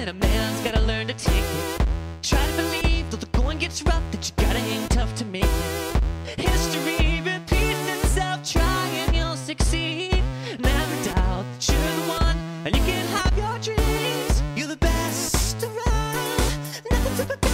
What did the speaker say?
and a man's gotta learn to take it. Try to believe, though the going gets rough, that you gotta hang tough to make it. History repeats itself, try and you'll succeed. Never doubt that you're the one, and you can have your dreams. You're the best around, nothing to prepare.